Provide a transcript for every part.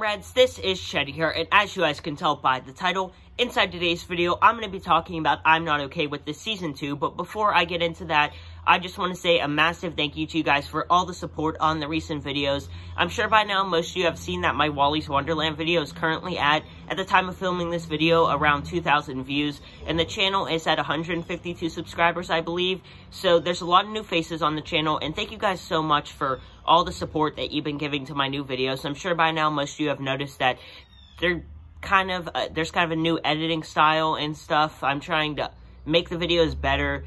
Reds, this is Cheddie here, and as you guys can tell by the title, inside today's video, I'm going to be talking about I'm Not Okay with this Season 2, but before I get into that, I just want to say a massive thank you to you guys for all the support on the recent videos. I'm sure by now most of you have seen that my Wally's Wonderland video is currently at, at the time of filming this video, around 2,000 views, and the channel is at 152 subscribers, I believe, so there's a lot of new faces on the channel, and thank you guys so much for all the support that you've been giving to my new videos. I'm sure by now most of you have noticed that they're kind of, uh, there's kind of a new editing style and stuff. I'm trying to make the videos better,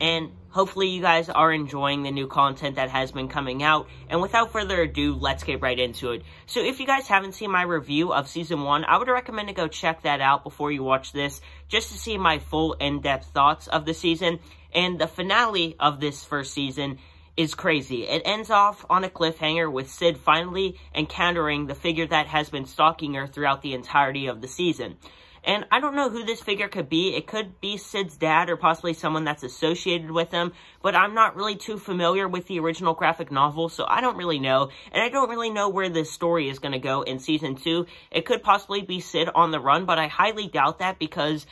and hopefully you guys are enjoying the new content that has been coming out. And without further ado, let's get right into it. So if you guys haven't seen my review of Season 1, I would recommend to go check that out before you watch this, just to see my full in-depth thoughts of the season. And the finale of this first season is crazy. It ends off on a cliffhanger with Sid finally encountering the figure that has been stalking her throughout the entirety of the season. And I don't know who this figure could be. It could be Sid's dad or possibly someone that's associated with him. But I'm not really too familiar with the original graphic novel, so I don't really know. And I don't really know where this story is going to go in Season 2. It could possibly be Sid on the run, but I highly doubt that because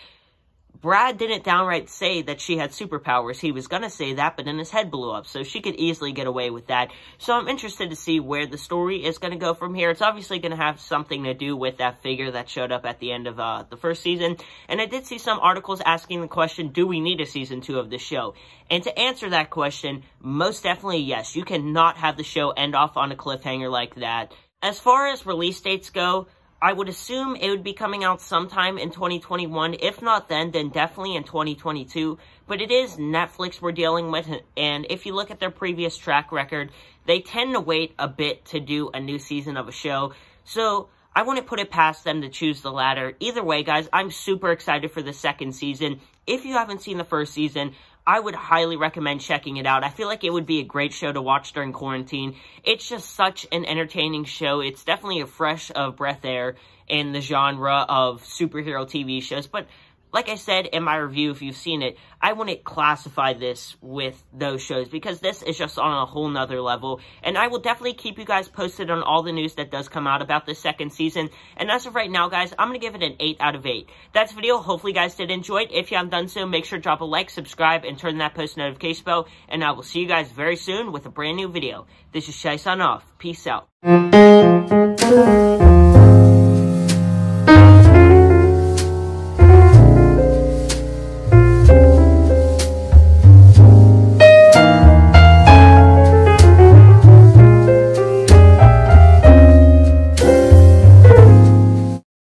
Brad didn't downright say that she had superpowers. He was gonna say that, but then his head blew up, so she could easily get away with that. So I'm interested to see where the story is gonna go from here. It's obviously gonna have something to do with that figure that showed up at the end of uh, the first season. And I did see some articles asking the question, do we need a season two of this show? And to answer that question, most definitely yes. You cannot have the show end off on a cliffhanger like that. As far as release dates go, I would assume it would be coming out sometime in 2021. If not then, then definitely in 2022. But it is Netflix we're dealing with, and if you look at their previous track record, they tend to wait a bit to do a new season of a show. So, I wouldn't put it past them to choose the latter. Either way, guys, I'm super excited for the second season. If you haven't seen the first season, I would highly recommend checking it out. I feel like it would be a great show to watch during quarantine. It's just such an entertaining show. It's definitely a fresh of breath air in the genre of superhero TV shows, but like I said in my review, if you've seen it, I wouldn't classify this with those shows because this is just on a whole nother level. And I will definitely keep you guys posted on all the news that does come out about the second season. And as of right now, guys, I'm going to give it an 8 out of 8. That's the video. Hopefully you guys did enjoy it. If you haven't done so, make sure to drop a like, subscribe, and turn that post notification bell. And I will see you guys very soon with a brand new video. This is Shy Sign Off. Peace out.